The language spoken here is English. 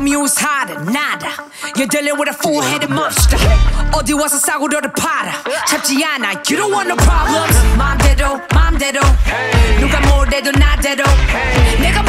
amuse harder, nada. You're dealing with a full headed monster. 어디 와서 싸고 너를 팔아. 잡지 않아, you don't want no problems. 맘대로, 맘대로. 누가 뭘 해도 나대로. 내가